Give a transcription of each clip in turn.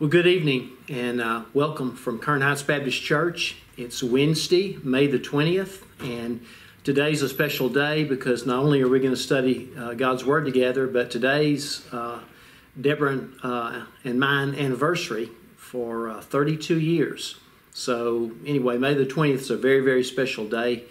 Well, good evening and uh, welcome from Kern Heights Baptist Church. It's Wednesday, May the 20th, and today's a special day because not only are we going to study uh, God's Word together, but today's uh, Deborah uh, and mine anniversary for uh, 32 years. So, anyway, May the 20th is a very, very special day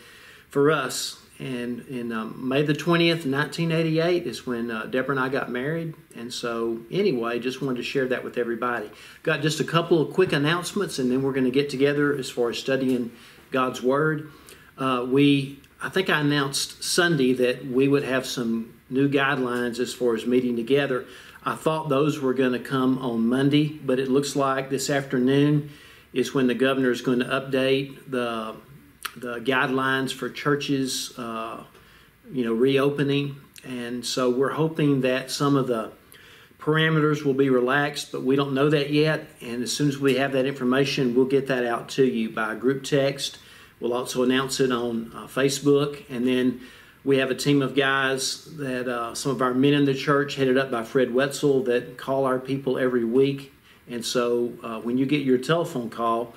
for us. And in um, May the 20th, 1988 is when uh, Deborah and I got married. And so, anyway, just wanted to share that with everybody. Got just a couple of quick announcements, and then we're going to get together as far as studying God's Word. Uh, we, I think I announced Sunday that we would have some new guidelines as far as meeting together. I thought those were going to come on Monday, but it looks like this afternoon is when the governor is going to update the the guidelines for churches, uh, you know, reopening. And so we're hoping that some of the parameters will be relaxed, but we don't know that yet. And as soon as we have that information, we'll get that out to you by group text. We'll also announce it on uh, Facebook. And then we have a team of guys that uh, some of our men in the church, headed up by Fred Wetzel, that call our people every week. And so uh, when you get your telephone call,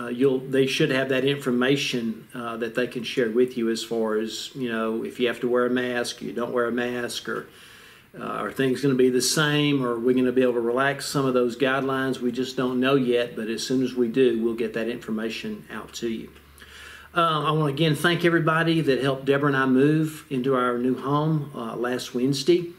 uh, you'll they should have that information uh, that they can share with you as far as you know if you have to wear a mask, you don't wear a mask, or uh, are things going to be the same, or are we going to be able to relax some of those guidelines? We just don't know yet, but as soon as we do, we'll get that information out to you. Uh, I want to again thank everybody that helped Deborah and I move into our new home uh, last Wednesday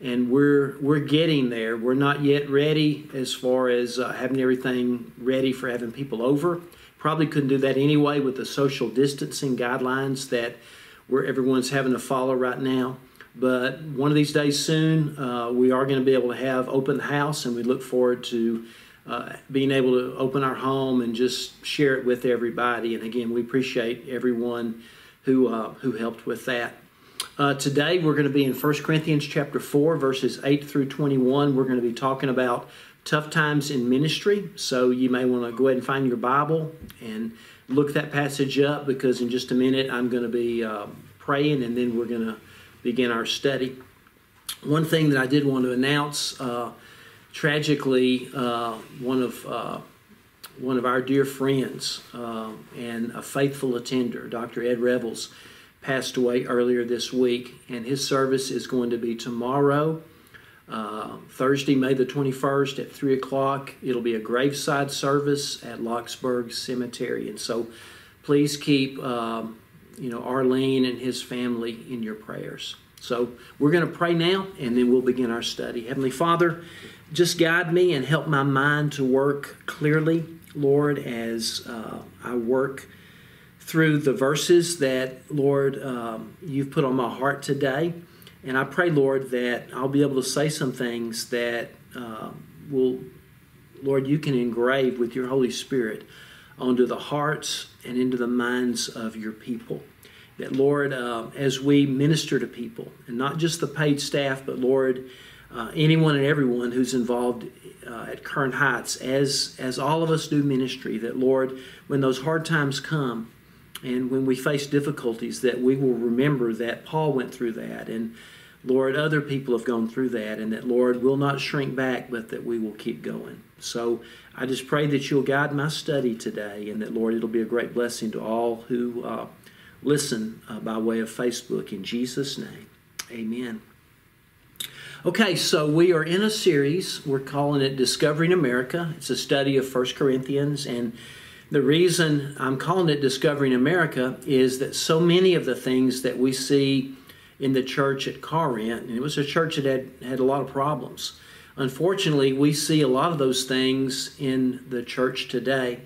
and we're we're getting there. We're not yet ready as far as uh, having everything ready for having people over. Probably couldn't do that anyway with the social distancing guidelines that where everyone's having to follow right now. But one of these days soon, uh, we are going to be able to have open house, and we look forward to uh, being able to open our home and just share it with everybody. And again, we appreciate everyone who uh, who helped with that. Uh, today we're going to be in 1 Corinthians chapter 4, verses 8 through 21. We're going to be talking about tough times in ministry. So you may want to go ahead and find your Bible and look that passage up because in just a minute I'm going to be uh, praying and then we're going to begin our study. One thing that I did want to announce uh, tragically, uh, one of uh, one of our dear friends uh, and a faithful attender, Dr. Ed Revels, passed away earlier this week, and his service is going to be tomorrow, uh, Thursday, May the 21st at 3 o'clock. It'll be a graveside service at Lockesburg Cemetery, and so please keep um, you know Arlene and his family in your prayers. So we're going to pray now, and then we'll begin our study. Heavenly Father, just guide me and help my mind to work clearly, Lord, as uh, I work through the verses that, Lord, um, you've put on my heart today. And I pray, Lord, that I'll be able to say some things that uh, will, Lord, you can engrave with your Holy Spirit onto the hearts and into the minds of your people. That, Lord, uh, as we minister to people, and not just the paid staff, but, Lord, uh, anyone and everyone who's involved uh, at Kern Heights, as, as all of us do ministry, that, Lord, when those hard times come, and when we face difficulties, that we will remember that Paul went through that, and Lord, other people have gone through that, and that Lord will not shrink back, but that we will keep going. So I just pray that you'll guide my study today, and that Lord, it'll be a great blessing to all who uh, listen uh, by way of Facebook. In Jesus' name, Amen. Okay, so we are in a series. We're calling it Discovering America. It's a study of First Corinthians and the reason I'm calling it Discovering America is that so many of the things that we see in the church at Corinth, and it was a church that had, had a lot of problems. Unfortunately, we see a lot of those things in the church today.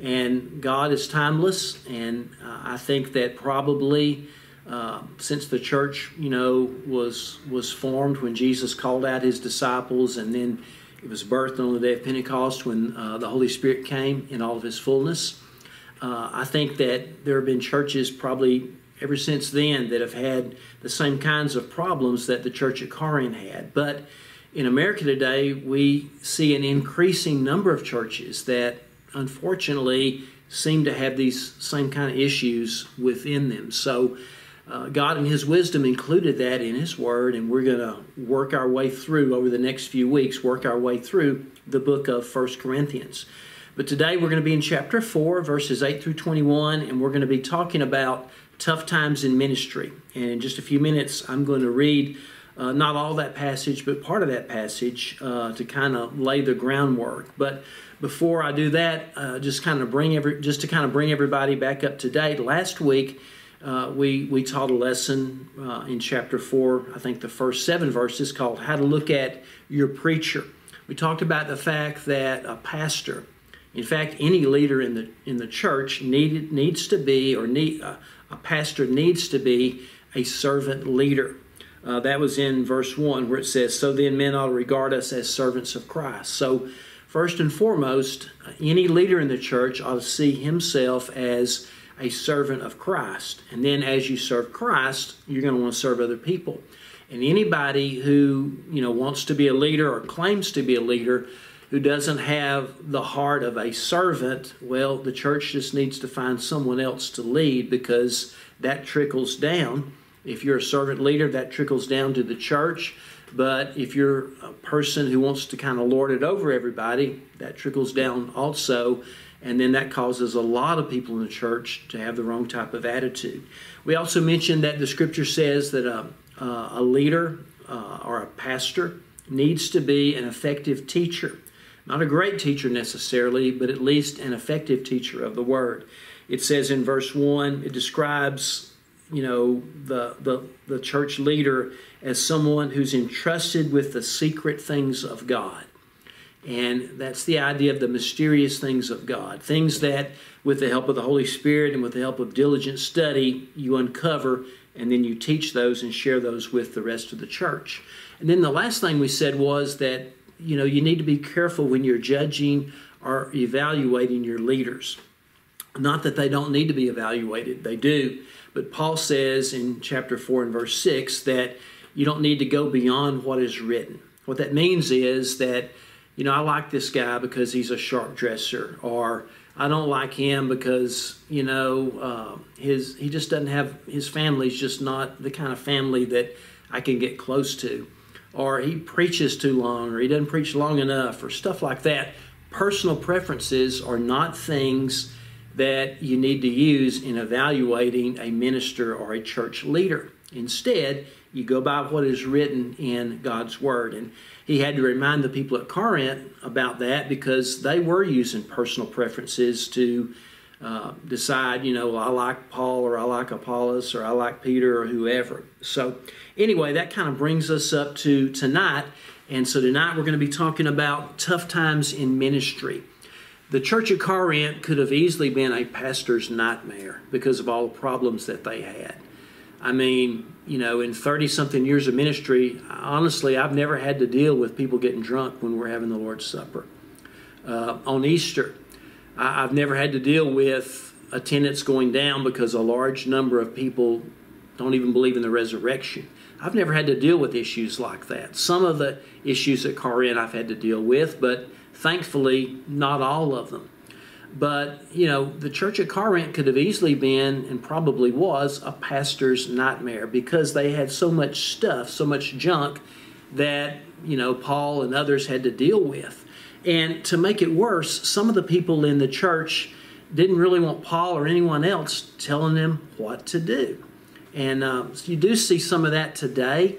And God is timeless, and uh, I think that probably uh, since the church, you know, was was formed when Jesus called out his disciples, and then it was birthed on the day of Pentecost when uh, the Holy Spirit came in all of his fullness. Uh, I think that there have been churches probably ever since then that have had the same kinds of problems that the church at Corinth had. But in America today, we see an increasing number of churches that unfortunately seem to have these same kind of issues within them. So uh, God, in His wisdom, included that in His Word, and we're going to work our way through over the next few weeks, work our way through the book of First Corinthians. But today we're going to be in chapter 4, verses 8 through 21, and we're going to be talking about tough times in ministry. And in just a few minutes, I'm going to read uh, not all that passage, but part of that passage uh, to kind of lay the groundwork. But before I do that, uh, just kind of bring every just to kind of bring everybody back up to date. Last week, uh, we we taught a lesson uh, in chapter four. I think the first seven verses called "How to Look at Your Preacher." We talked about the fact that a pastor, in fact, any leader in the in the church needed needs to be or need uh, a pastor needs to be a servant leader. Uh, that was in verse 1 where it says, So then men ought to regard us as servants of Christ. So, first and foremost, any leader in the church ought to see himself as a servant of Christ. And then as you serve Christ, you're going to want to serve other people. And anybody who, you know, wants to be a leader or claims to be a leader who doesn't have the heart of a servant, well, the church just needs to find someone else to lead because that trickles down if you're a servant leader, that trickles down to the church. But if you're a person who wants to kind of lord it over everybody, that trickles down also. And then that causes a lot of people in the church to have the wrong type of attitude. We also mentioned that the scripture says that a, a leader uh, or a pastor needs to be an effective teacher. Not a great teacher necessarily, but at least an effective teacher of the word. It says in verse 1, it describes you know the, the the church leader as someone who's entrusted with the secret things of God. And that's the idea of the mysterious things of God. Things that, with the help of the Holy Spirit and with the help of diligent study, you uncover and then you teach those and share those with the rest of the church. And then the last thing we said was that, you know, you need to be careful when you're judging or evaluating your leaders. Not that they don't need to be evaluated, they do. But Paul says in chapter 4 and verse 6 that you don't need to go beyond what is written. What that means is that, you know, I like this guy because he's a sharp dresser, or I don't like him because, you know, uh, his he just doesn't have, his family's just not the kind of family that I can get close to. Or he preaches too long, or he doesn't preach long enough, or stuff like that. Personal preferences are not things that you need to use in evaluating a minister or a church leader. Instead, you go by what is written in God's Word. And he had to remind the people at Corinth about that because they were using personal preferences to uh, decide, you know, I like Paul or I like Apollos or I like Peter or whoever. So, anyway, that kind of brings us up to tonight. And so, tonight we're going to be talking about tough times in ministry. The church at Corinth could have easily been a pastor's nightmare because of all the problems that they had. I mean, you know, in 30 something years of ministry, honestly, I've never had to deal with people getting drunk when we're having the Lord's Supper. Uh, on Easter, I've never had to deal with attendance going down because a large number of people don't even believe in the resurrection. I've never had to deal with issues like that. Some of the issues at Corinth I've had to deal with, but Thankfully, not all of them. But, you know, the church at Corinth could have easily been, and probably was, a pastor's nightmare because they had so much stuff, so much junk that, you know, Paul and others had to deal with. And to make it worse, some of the people in the church didn't really want Paul or anyone else telling them what to do. And uh, you do see some of that today.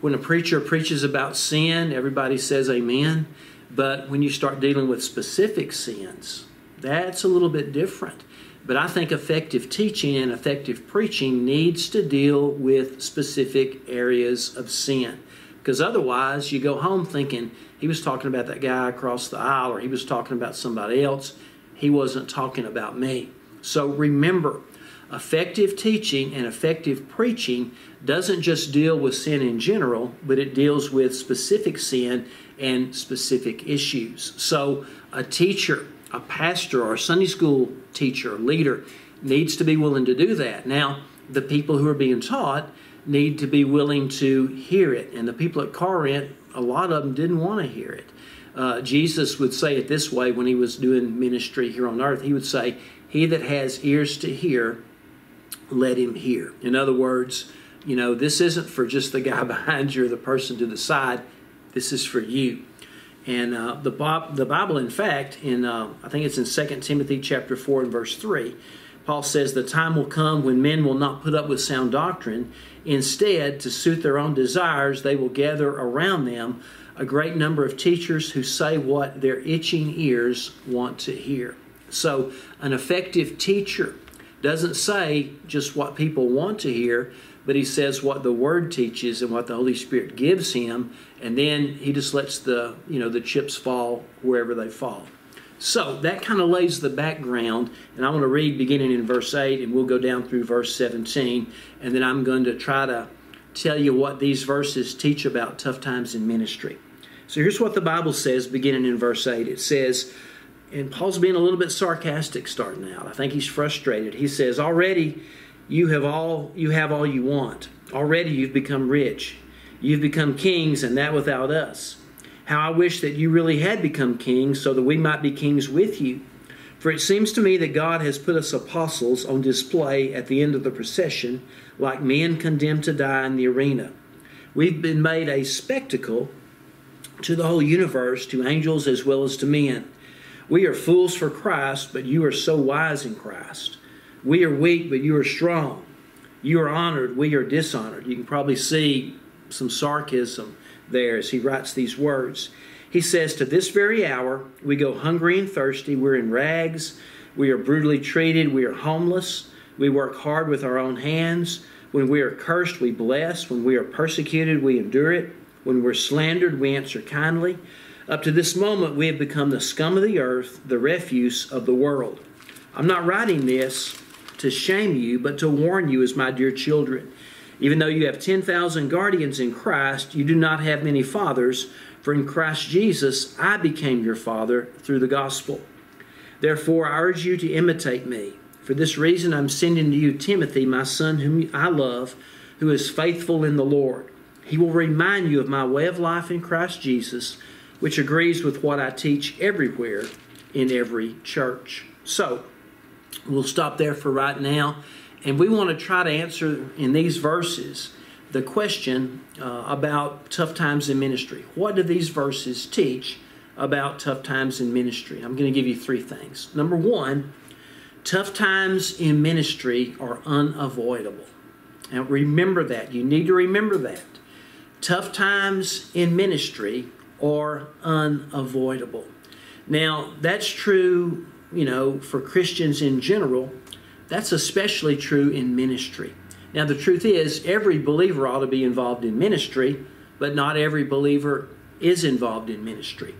When a preacher preaches about sin, everybody says amen. But when you start dealing with specific sins, that's a little bit different. But I think effective teaching and effective preaching needs to deal with specific areas of sin. Because otherwise, you go home thinking he was talking about that guy across the aisle or he was talking about somebody else. He wasn't talking about me. So remember, effective teaching and effective preaching doesn't just deal with sin in general, but it deals with specific sin and specific issues. So, a teacher, a pastor, or a Sunday school teacher, or leader needs to be willing to do that. Now, the people who are being taught need to be willing to hear it. And the people at Corinth, a lot of them didn't want to hear it. Uh, Jesus would say it this way when he was doing ministry here on earth. He would say, He that has ears to hear, let him hear. In other words, you know, this isn't for just the guy behind you or the person to the side. This is for you. And uh, the, the Bible, in fact, in uh, I think it's in 2 Timothy chapter 4 and verse 3, Paul says, The time will come when men will not put up with sound doctrine. Instead, to suit their own desires, they will gather around them a great number of teachers who say what their itching ears want to hear. So, an effective teacher doesn't say just what people want to hear, but he says what the Word teaches and what the Holy Spirit gives him, and then he just lets the you know the chips fall wherever they fall. So that kind of lays the background, and I want to read beginning in verse 8, and we'll go down through verse 17, and then I'm going to try to tell you what these verses teach about tough times in ministry. So here's what the Bible says beginning in verse 8. It says, and Paul's being a little bit sarcastic starting out. I think he's frustrated. He says, Already you have all you have all you want. Already you've become rich. You've become kings, and that without us. How I wish that you really had become kings so that we might be kings with you. For it seems to me that God has put us apostles on display at the end of the procession, like men condemned to die in the arena. We've been made a spectacle to the whole universe, to angels as well as to men. We are fools for Christ, but you are so wise in Christ. We are weak, but you are strong. You are honored, we are dishonored. You can probably see some sarcasm there as he writes these words. He says, To this very hour, we go hungry and thirsty. We're in rags. We are brutally treated. We are homeless. We work hard with our own hands. When we are cursed, we bless. When we are persecuted, we endure it. When we're slandered, we answer kindly. Up to this moment, we have become the scum of the earth, the refuse of the world. I'm not writing this to shame you, but to warn you as my dear children. Even though you have 10,000 guardians in Christ, you do not have many fathers, for in Christ Jesus I became your father through the gospel. Therefore, I urge you to imitate me. For this reason, I'm sending to you Timothy, my son, whom I love, who is faithful in the Lord. He will remind you of my way of life in Christ Jesus, which agrees with what I teach everywhere in every church. So, we'll stop there for right now. And we want to try to answer in these verses the question uh, about tough times in ministry. What do these verses teach about tough times in ministry? I'm going to give you three things. Number one, tough times in ministry are unavoidable. And remember that. You need to remember that. Tough times in ministry are unavoidable. Now, that's true, you know, for Christians in general that's especially true in ministry. Now, the truth is, every believer ought to be involved in ministry, but not every believer is involved in ministry.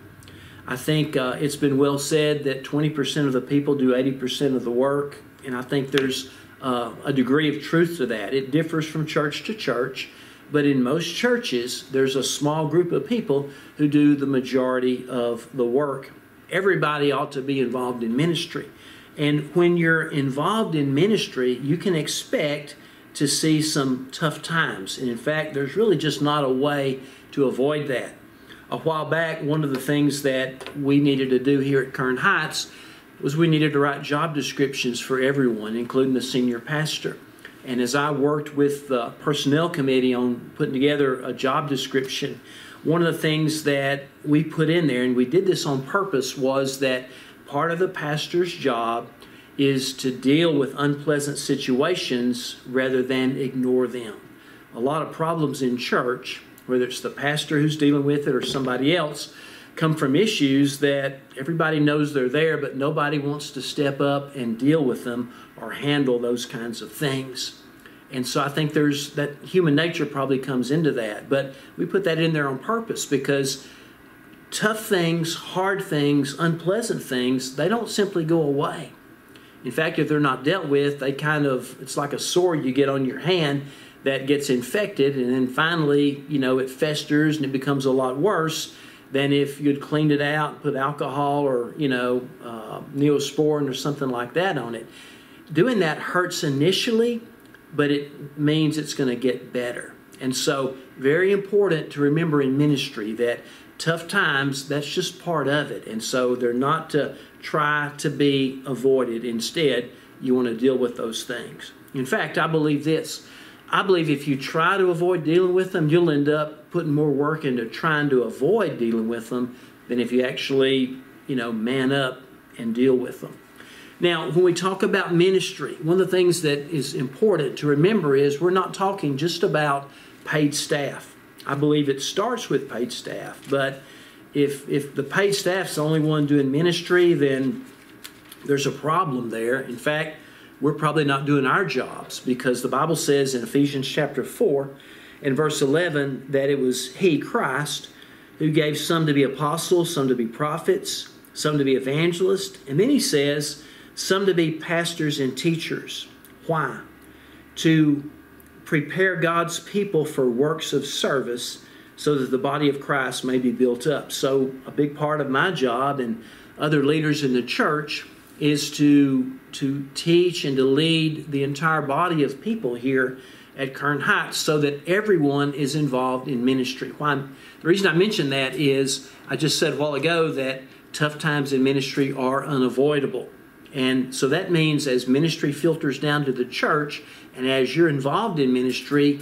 I think uh, it's been well said that 20% of the people do 80% of the work, and I think there's uh, a degree of truth to that. It differs from church to church, but in most churches, there's a small group of people who do the majority of the work. Everybody ought to be involved in ministry. And when you're involved in ministry, you can expect to see some tough times. And in fact, there's really just not a way to avoid that. A while back, one of the things that we needed to do here at Kern Heights was we needed to write job descriptions for everyone, including the senior pastor. And as I worked with the personnel committee on putting together a job description, one of the things that we put in there, and we did this on purpose, was that part of the pastor's job is to deal with unpleasant situations rather than ignore them. A lot of problems in church, whether it's the pastor who's dealing with it or somebody else, come from issues that everybody knows they're there, but nobody wants to step up and deal with them or handle those kinds of things. And so I think there's that human nature probably comes into that. But we put that in there on purpose because tough things, hard things, unpleasant things, they don't simply go away. In fact, if they're not dealt with, they kind of, it's like a sore you get on your hand that gets infected, and then finally, you know, it festers and it becomes a lot worse than if you'd cleaned it out, put alcohol or, you know, uh, neosporin or something like that on it. Doing that hurts initially, but it means it's going to get better. And so, very important to remember in ministry that tough times, that's just part of it. And so they're not to try to be avoided. Instead, you want to deal with those things. In fact, I believe this. I believe if you try to avoid dealing with them, you'll end up putting more work into trying to avoid dealing with them than if you actually, you know, man up and deal with them. Now, when we talk about ministry, one of the things that is important to remember is we're not talking just about paid staff. I believe it starts with paid staff, but if if the paid staff's the only one doing ministry, then there's a problem there. In fact, we're probably not doing our jobs because the Bible says in Ephesians chapter 4 and verse 11 that it was He, Christ, who gave some to be apostles, some to be prophets, some to be evangelists, and then He says some to be pastors and teachers. Why? To prepare God's people for works of service so that the body of Christ may be built up. So, a big part of my job and other leaders in the church is to, to teach and to lead the entire body of people here at Kern Heights so that everyone is involved in ministry. Why? The reason I mention that is I just said a while ago that tough times in ministry are unavoidable. And so that means as ministry filters down to the church, and as you're involved in ministry,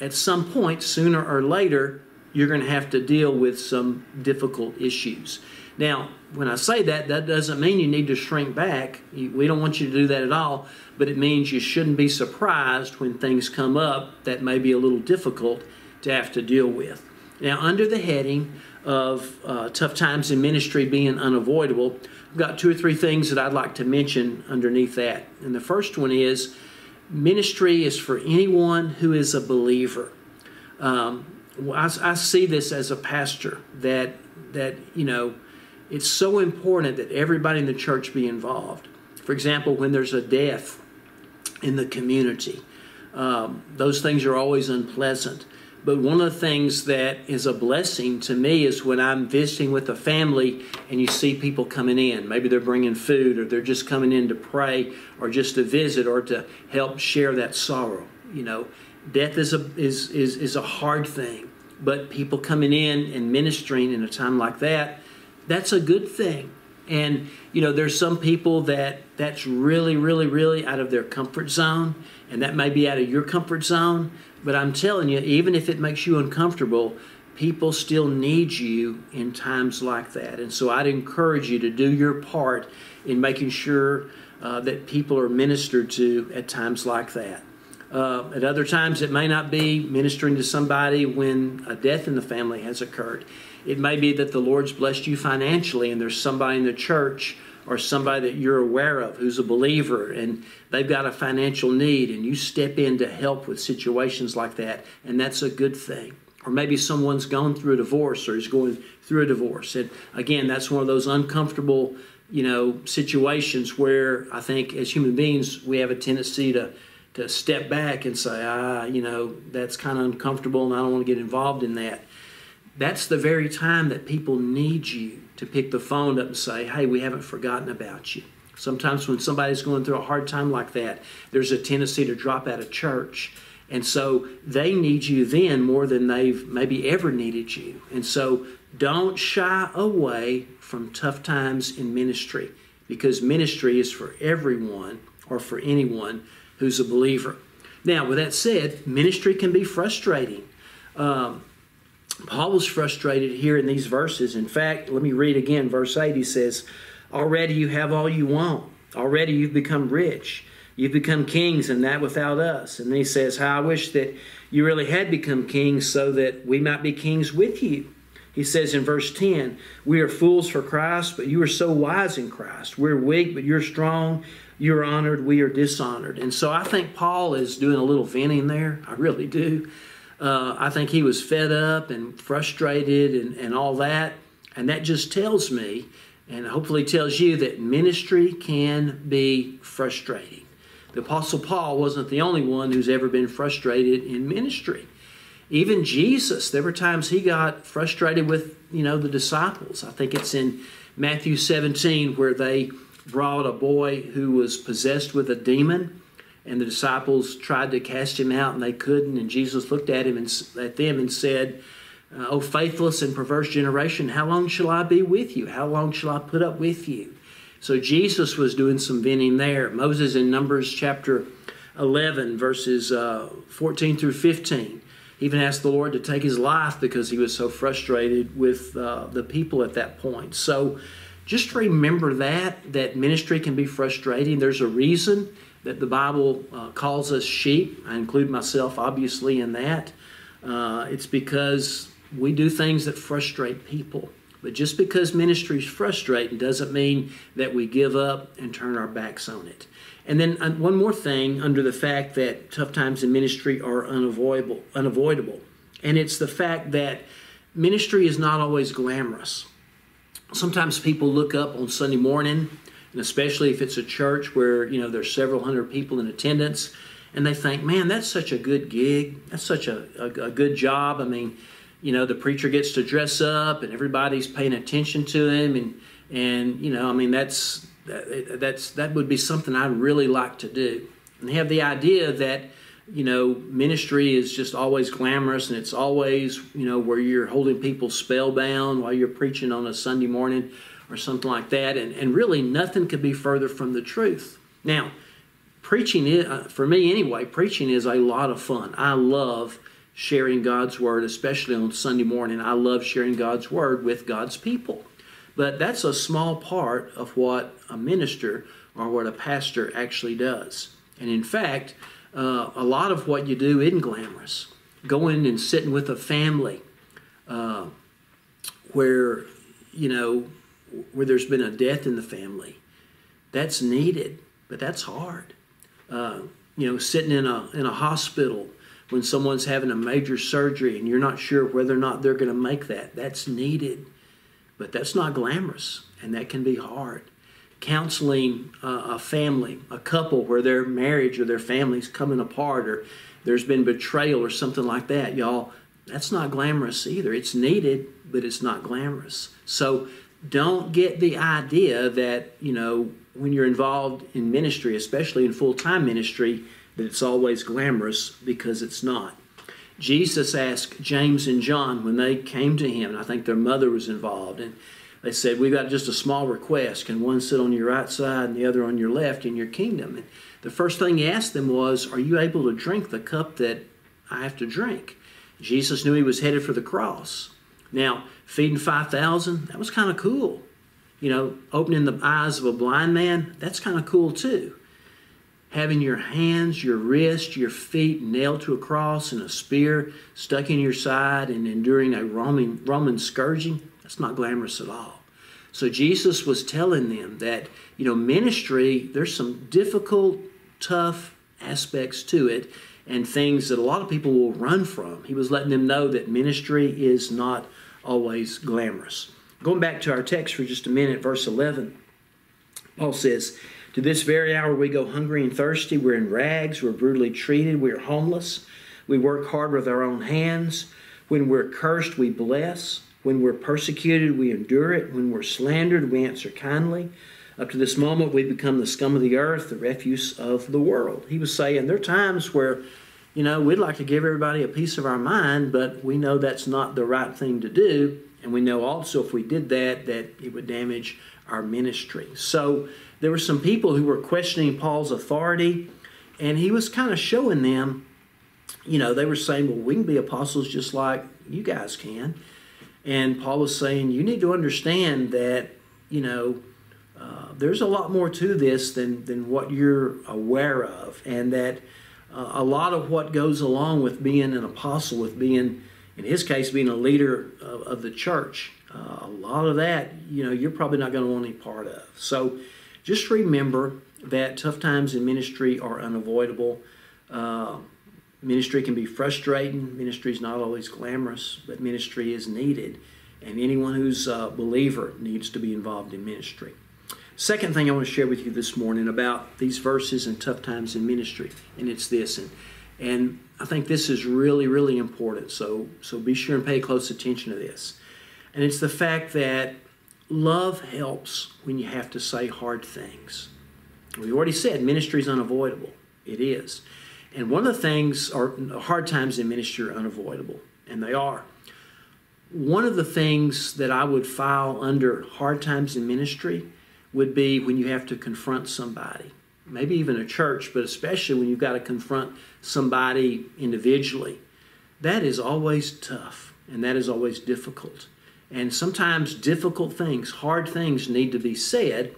at some point, sooner or later, you're going to have to deal with some difficult issues. Now, when I say that, that doesn't mean you need to shrink back. We don't want you to do that at all, but it means you shouldn't be surprised when things come up that may be a little difficult to have to deal with. Now, under the heading of uh, tough times in ministry being unavoidable, I've got two or three things that I'd like to mention underneath that. And the first one is ministry is for anyone who is a believer. Um, I, I see this as a pastor that that you know it's so important that everybody in the church be involved. For example, when there's a death in the community, um, those things are always unpleasant. But one of the things that is a blessing to me is when I'm visiting with a family and you see people coming in. Maybe they're bringing food or they're just coming in to pray or just to visit or to help share that sorrow. You know, death is a, is, is, is a hard thing, but people coming in and ministering in a time like that that's a good thing. And you know, there's some people that that's really, really, really out of their comfort zone, and that may be out of your comfort zone. But I'm telling you, even if it makes you uncomfortable, people still need you in times like that. And so I'd encourage you to do your part in making sure uh, that people are ministered to at times like that. Uh, at other times, it may not be ministering to somebody when a death in the family has occurred. It may be that the Lord's blessed you financially and there's somebody in the church or somebody that you're aware of who's a believer and they've got a financial need and you step in to help with situations like that and that's a good thing. Or maybe someone's gone through a divorce or is going through a divorce. And again that's one of those uncomfortable you know situations where i think as human beings we have a tendency to to step back and say ah you know that's kind of uncomfortable and i don't want to get involved in that. That's the very time that people need you to pick the phone up and say, hey, we haven't forgotten about you. Sometimes when somebody's going through a hard time like that, there's a tendency to drop out of church. And so they need you then more than they've maybe ever needed you. And so don't shy away from tough times in ministry because ministry is for everyone or for anyone who's a believer. Now, with that said, ministry can be frustrating. Um, Paul was frustrated here in these verses. In fact, let me read again verse 8. He says, Already you have all you want. Already you've become rich. You've become kings, and that without us. And he says, How I wish that you really had become kings so that we might be kings with you. He says in verse 10, We are fools for Christ, but you are so wise in Christ. We're weak, but you're strong. You're honored, we are dishonored. And so I think Paul is doing a little venting there. I really do. Uh, I think he was fed up and frustrated and, and all that. And that just tells me, and hopefully tells you, that ministry can be frustrating. The Apostle Paul wasn't the only one who's ever been frustrated in ministry. Even Jesus, there were times he got frustrated with, you know, the disciples. I think it's in Matthew 17 where they brought a boy who was possessed with a demon and the disciples tried to cast him out and they couldn't and jesus looked at him and at them and said oh faithless and perverse generation how long shall i be with you how long shall i put up with you so jesus was doing some venting there moses in numbers chapter 11, verses uh, 14 through 15. He even asked the Lord to take his life because he was so frustrated with uh, the people at that point. So just remember that, that ministry can be frustrating. There's a reason that the Bible uh, calls us sheep. I include myself, obviously, in that. Uh, it's because we do things that frustrate people. But just because ministry is frustrating doesn't mean that we give up and turn our backs on it. And then uh, one more thing under the fact that tough times in ministry are unavoidable, unavoidable. And it's the fact that ministry is not always glamorous. Sometimes people look up on Sunday morning, and especially if it's a church where, you know, there's several hundred people in attendance, and they think, man, that's such a good gig. That's such a, a, a good job. I mean, you know, the preacher gets to dress up and everybody's paying attention to him. And, and you know, I mean, that's, that's, that would be something I'd really like to do. And have the idea that, you know, ministry is just always glamorous and it's always, you know, where you're holding people spellbound while you're preaching on a Sunday morning or something like that. And, and really, nothing could be further from the truth. Now, preaching is, uh, for me anyway, preaching is a lot of fun. I love sharing God's word, especially on Sunday morning. I love sharing God's word with God's people. But that's a small part of what a minister or what a pastor actually does. And in fact, uh, a lot of what you do isn't glamorous. Going and sitting with a family uh, where, you know, where there's been a death in the family, that's needed, but that's hard. Uh, you know, sitting in a in a hospital when someone's having a major surgery and you're not sure whether or not they're going to make that. That's needed, but that's not glamorous, and that can be hard. Counseling uh, a family, a couple where their marriage or their family's coming apart, or there's been betrayal or something like that, y'all, that's not glamorous either. It's needed, but it's not glamorous. So don't get the idea that, you know, when you're involved in ministry, especially in full time ministry, that it's always glamorous because it's not. Jesus asked James and John when they came to him, and I think their mother was involved, and they said, We've got just a small request. Can one sit on your right side and the other on your left in your kingdom? And the first thing he asked them was, Are you able to drink the cup that I have to drink? Jesus knew he was headed for the cross. Now, feeding 5,000, that was kind of cool. You know, opening the eyes of a blind man, that's kind of cool too having your hands, your wrists, your feet nailed to a cross and a spear stuck in your side and enduring a Roman, Roman scourging, that's not glamorous at all. So Jesus was telling them that, you know, ministry, there's some difficult, tough aspects to it and things that a lot of people will run from. He was letting them know that ministry is not always glamorous. Going back to our text for just a minute, verse 11, Paul says, to this very hour, we go hungry and thirsty. We're in rags. We're brutally treated. We are homeless. We work hard with our own hands. When we're cursed, we bless. When we're persecuted, we endure it. When we're slandered, we answer kindly. Up to this moment, we've become the scum of the earth, the refuse of the world. He was saying there are times where, you know, we'd like to give everybody a piece of our mind, but we know that's not the right thing to do. And we know also if we did that, that it would damage our ministry. So, there were some people who were questioning Paul's authority, and he was kind of showing them, you know, they were saying, well, we can be apostles just like you guys can. And Paul was saying, you need to understand that, you know, uh, there's a lot more to this than, than what you're aware of, and that a lot of what goes along with being an apostle, with being, in his case, being a leader of, of the church, uh, a lot of that, you know, you're probably not going to want any part of. So, just remember that tough times in ministry are unavoidable. Uh, ministry can be frustrating. Ministry is not always glamorous, but ministry is needed. And anyone who's a believer needs to be involved in ministry. Second thing I want to share with you this morning about these verses and tough times in ministry, and it's this. And, and I think this is really, really important. So, so be sure and pay close attention to this. And it's the fact that love helps when you have to say hard things. We already said ministry is unavoidable. It is. And one of the things, are hard times in ministry are unavoidable, and they are. One of the things that I would file under hard times in ministry would be when you have to confront somebody. maybe even a church, but especially when you've got to confront somebody individually, that is always tough and that is always difficult. And sometimes difficult things, hard things need to be said.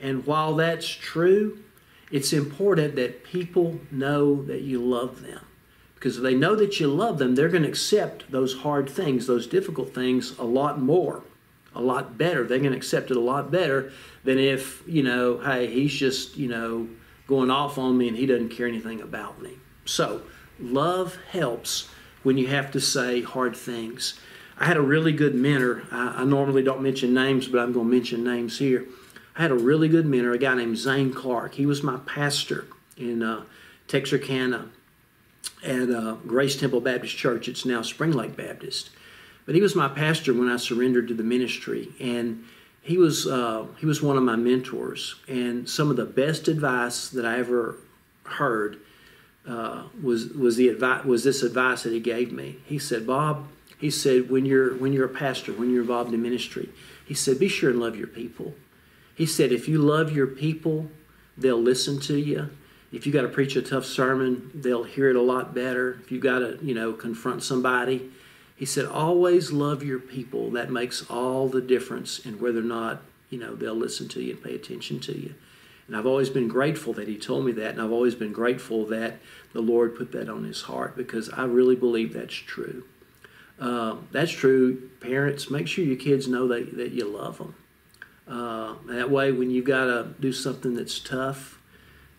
And while that's true, it's important that people know that you love them. Because if they know that you love them, they're going to accept those hard things, those difficult things, a lot more, a lot better. They're going to accept it a lot better than if, you know, hey, he's just, you know, going off on me and he doesn't care anything about me. So, love helps when you have to say hard things. I had a really good mentor. I, I normally don't mention names, but I'm going to mention names here. I had a really good mentor, a guy named Zane Clark. He was my pastor in uh, Texarkana at uh, Grace Temple Baptist Church. It's now Spring Lake Baptist. But he was my pastor when I surrendered to the ministry, and he was uh, he was one of my mentors. And some of the best advice that I ever heard uh, was was the advice was this advice that he gave me. He said, "Bob," he said, "when you're when you're a pastor, when you're involved in ministry, he said, be sure and love your people." He said, "If you love your people, they'll listen to you." if you got to preach a tough sermon, they'll hear it a lot better. If you got to, you know, confront somebody, he said, always love your people. That makes all the difference in whether or not, you know, they'll listen to you and pay attention to you. And I've always been grateful that he told me that, and I've always been grateful that the Lord put that on his heart because I really believe that's true. Uh, that's true. Parents, make sure your kids know that, that you love them. Uh, that way, when you've got to do something that's tough,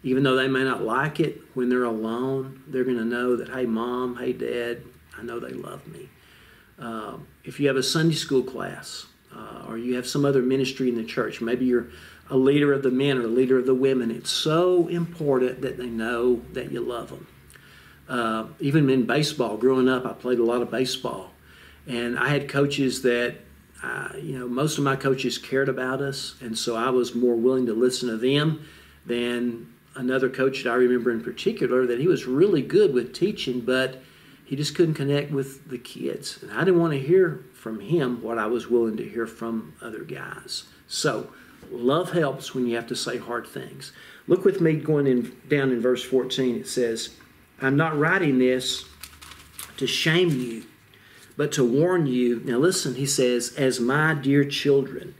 even though they may not like it when they're alone, they're going to know that, hey, mom, hey, dad, I know they love me. Uh, if you have a Sunday school class uh, or you have some other ministry in the church, maybe you're a leader of the men or a leader of the women, it's so important that they know that you love them. Uh, even in baseball, growing up, I played a lot of baseball. And I had coaches that, uh, you know, most of my coaches cared about us. And so I was more willing to listen to them than another coach that I remember in particular that he was really good with teaching, but he just couldn't connect with the kids. And I didn't want to hear from him what I was willing to hear from other guys. So, love helps when you have to say hard things. Look with me going in down in verse 14. It says, I'm not writing this to shame you, but to warn you. Now, listen, he says, as my dear children.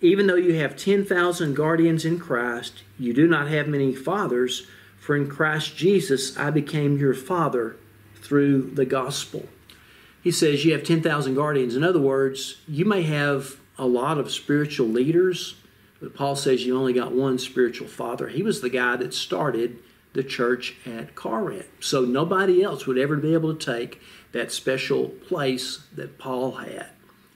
Even though you have 10,000 guardians in Christ, you do not have many fathers, for in Christ Jesus I became your father through the gospel. He says you have 10,000 guardians. In other words, you may have a lot of spiritual leaders, but Paul says you only got one spiritual father. He was the guy that started the church at Corinth. So nobody else would ever be able to take that special place that Paul had.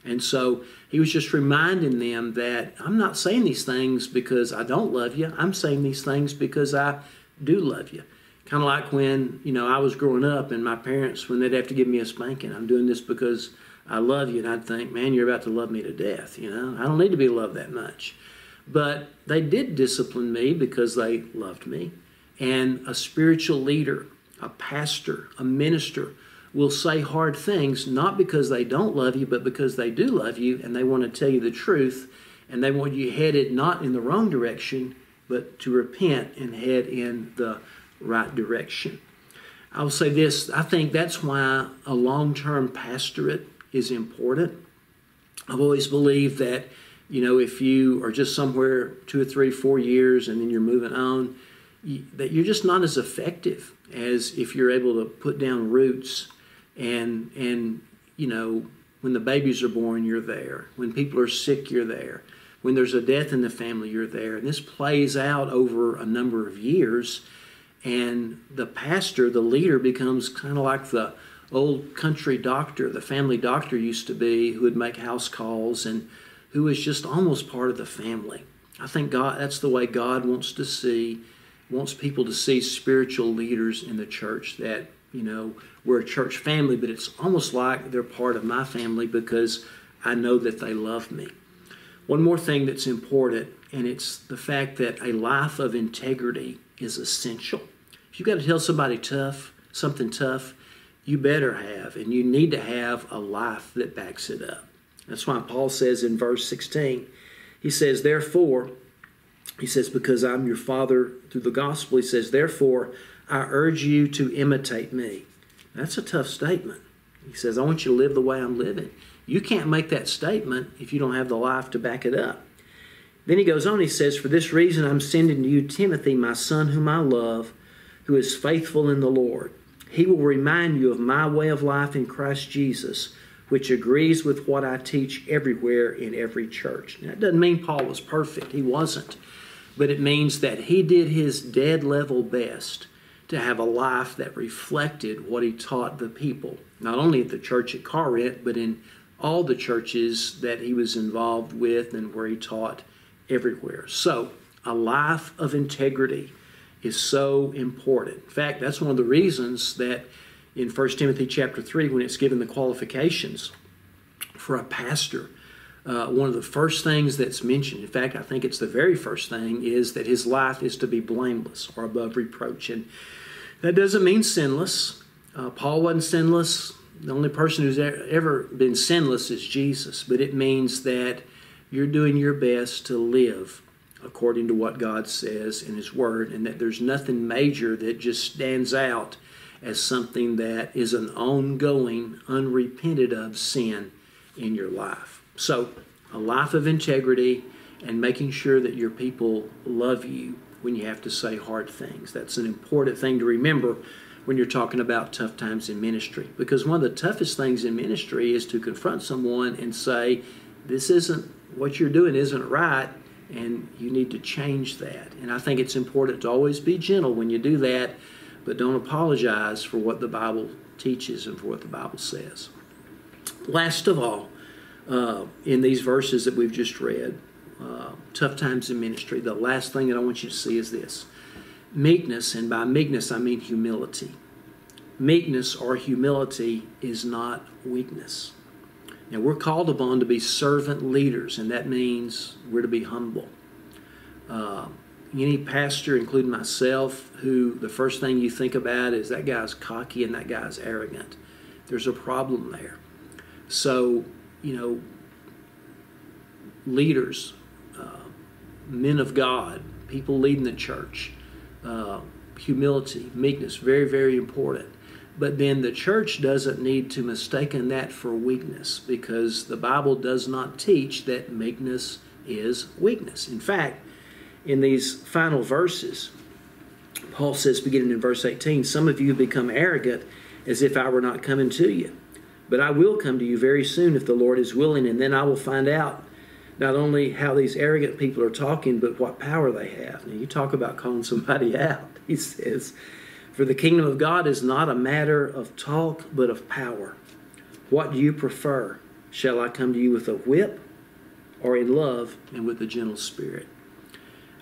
And so he was just reminding them that I'm not saying these things because I don't love you. I'm saying these things because I do love you. Kind of like when, you know, I was growing up and my parents, when they'd have to give me a spanking, I'm doing this because I love you. And I'd think, man, you're about to love me to death. You know, I don't need to be loved that much. But they did discipline me because they loved me. And a spiritual leader, a pastor, a minister, will say hard things not because they don't love you, but because they do love you and they want to tell you the truth and they want you headed not in the wrong direction, but to repent and head in the right direction. I will say this I think that's why a long term pastorate is important. I've always believed that, you know, if you are just somewhere two or three, four years and then you're moving on, that you're just not as effective as if you're able to put down roots and and you know when the babies are born you're there when people are sick you're there when there's a death in the family you're there and this plays out over a number of years and the pastor the leader becomes kind of like the old country doctor the family doctor used to be who would make house calls and who was just almost part of the family i think god that's the way god wants to see wants people to see spiritual leaders in the church that you know, we're a church family, but it's almost like they're part of my family because I know that they love me. One more thing that's important, and it's the fact that a life of integrity is essential. If you've got to tell somebody tough, something tough, you better have, and you need to have a life that backs it up. That's why Paul says in verse 16, he says, Therefore, he says, Because I'm your father through the gospel, he says, Therefore, I urge you to imitate me. That's a tough statement. He says, I want you to live the way I'm living. You can't make that statement if you don't have the life to back it up. Then he goes on, he says, For this reason I'm sending to you Timothy, my son, whom I love, who is faithful in the Lord. He will remind you of my way of life in Christ Jesus, which agrees with what I teach everywhere in every church. Now, that doesn't mean Paul was perfect, he wasn't. But it means that he did his dead level best to have a life that reflected what he taught the people, not only at the church at Corinth, but in all the churches that he was involved with and where he taught everywhere. So, a life of integrity is so important. In fact, that's one of the reasons that in 1 Timothy chapter 3, when it's given the qualifications for a pastor, uh, one of the first things that's mentioned, in fact, I think it's the very first thing, is that his life is to be blameless or above reproach. And that doesn't mean sinless. Uh, Paul wasn't sinless. The only person who's ever been sinless is Jesus. But it means that you're doing your best to live according to what God says in His Word, and that there's nothing major that just stands out as something that is an ongoing, unrepented of sin in your life. So, a life of integrity and making sure that your people love you when you have to say hard things. That's an important thing to remember when you're talking about tough times in ministry. Because one of the toughest things in ministry is to confront someone and say, This isn't what you're doing, isn't right, and you need to change that. And I think it's important to always be gentle when you do that, but don't apologize for what the Bible teaches and for what the Bible says. Last of all, uh, in these verses that we've just read, uh, tough times in ministry, the last thing that I want you to see is this meekness, and by meekness I mean humility. Meekness or humility is not weakness. Now, we're called upon to be servant leaders, and that means we're to be humble. Uh, any pastor, including myself, who the first thing you think about is that guy's cocky and that guy's arrogant, there's a problem there. So, you know, leaders, uh, men of God, people leading the church, uh, humility, meekness, very, very important. But then the church doesn't need to mistaken that for weakness because the Bible does not teach that meekness is weakness. In fact, in these final verses, Paul says, beginning in verse 18, Some of you have become arrogant as if I were not coming to you. But I will come to you very soon if the Lord is willing, and then I will find out not only how these arrogant people are talking, but what power they have. Now, you talk about calling somebody out. He says, for the kingdom of God is not a matter of talk, but of power. What do you prefer? Shall I come to you with a whip or in love and with a gentle spirit?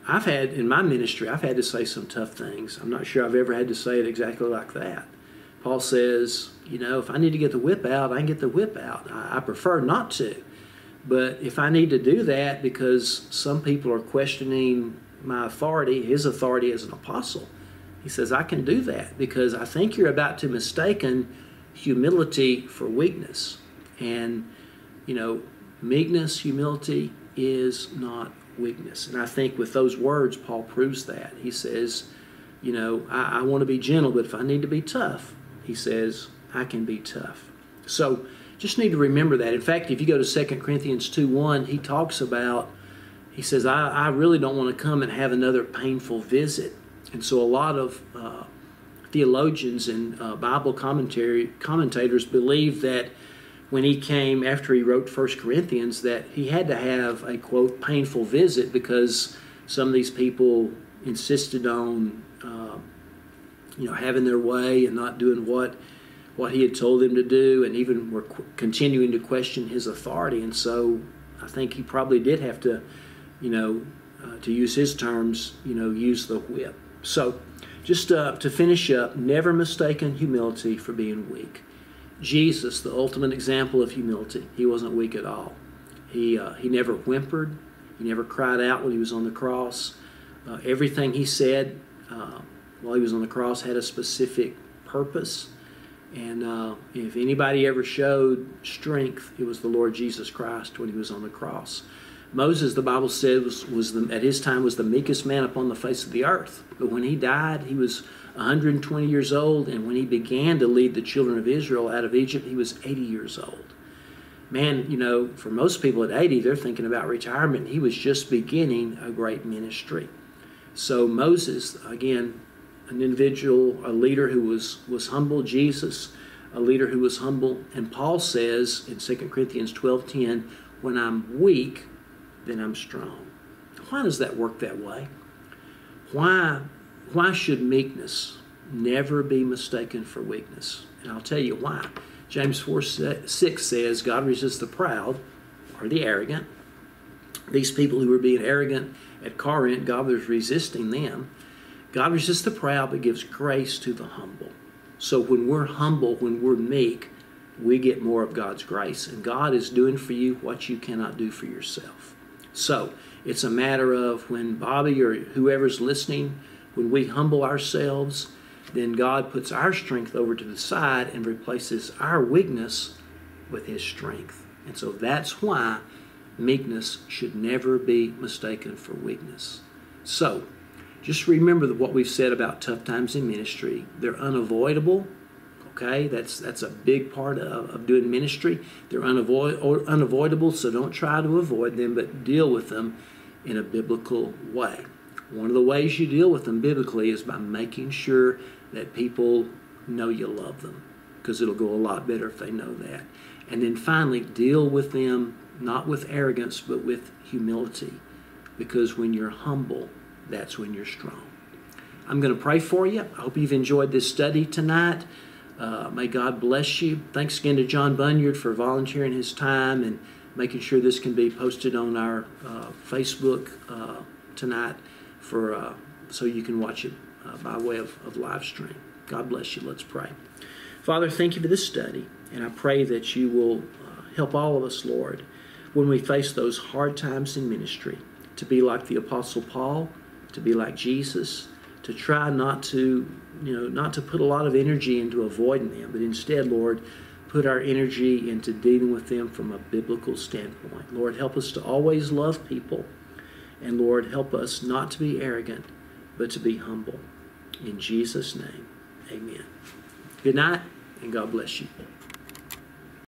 I've had, in my ministry, I've had to say some tough things. I'm not sure I've ever had to say it exactly like that. Paul says, you know, if I need to get the whip out, I can get the whip out. I, I prefer not to. But if I need to do that because some people are questioning my authority, his authority as an apostle, he says, I can do that because I think you're about to mistaken humility for weakness. And, you know, meekness, humility is not weakness. And I think with those words, Paul proves that. He says, you know, I, I want to be gentle, but if I need to be tough, he says, I can be tough. So just need to remember that. In fact, if you go to 2 Corinthians 2 1, he talks about, he says, I, I really don't want to come and have another painful visit. And so a lot of uh, theologians and uh, Bible commentary commentators believe that when he came after he wrote First Corinthians that he had to have a quote painful visit because some of these people insisted on uh, you know having their way and not doing what what he had told them to do and even were qu- continuing to question his authority. And so I think he probably did have to you know uh, to use his terms you know use the whip so, just uh, to finish up, never mistaken humility for being weak. Jesus, the ultimate example of humility, he wasn't weak at all. He, uh, he never whimpered, he never cried out when he was on the cross. Uh, everything he said uh, while he was on the cross had a specific purpose. And uh, if anybody ever showed strength, it was the Lord Jesus Christ when he was on the cross. Moses, the Bible said, was, was the, at his time was the meekest man upon the face of the earth. But when he died, he was 120 years old, and when he began to lead the children of Israel out of Egypt, he was 80 years old. Man, you know, for most people at 80, they're thinking about retirement. He was just beginning a great ministry. So Moses, again, an individual, a leader who was, was humble, Jesus, a leader who was humble. And Paul says in 2 Corinthians 12:10, when I'm weak, then I'm strong. Why does that work that way? Why, why should meekness never be mistaken for weakness? And I'll tell you why. James 4 6 says, God resists the proud or the arrogant. These people who were being arrogant at Corinth, God was resisting them. God resists the proud but gives grace to the humble. So when we're humble, when we're meek, we get more of God's grace. And God is doing for you what you cannot do for yourself. So it's a matter of when Bobby or whoever's listening, when we humble ourselves, then God puts our strength over to the side and replaces our weakness with His strength. And so that's why meekness should never be mistaken for weakness. So, just remember what we've said about tough times in ministry. They're unavoidable. Okay, that's that's a big part of, of doing ministry. They're unavoid, unavoidable, so don't try to avoid them, but deal with them in a biblical way. One of the ways you deal with them biblically is by making sure that people know you love them, because it'll go a lot better if they know that. And then finally, deal with them not with arrogance, but with humility, because when you're humble, that's when you're strong. I'm going to pray for you. I hope you've enjoyed this study tonight. Uh, may God bless you. Thanks again to John Bunyard for volunteering his time and making sure this can be posted on our uh, Facebook uh, tonight for uh, so you can watch it uh, by way of, of live stream. God bless you. Let's pray. Father, thank you for this study, and I pray that you will uh, help all of us, Lord, when we face those hard times in ministry, to be like the Apostle Paul, to be like Jesus, to try not to, you know, not to put a lot of energy into avoiding them, but instead, Lord, put our energy into dealing with them from a biblical standpoint. Lord, help us to always love people. And Lord, help us not to be arrogant, but to be humble. In Jesus' name, amen. Good night, and God bless you.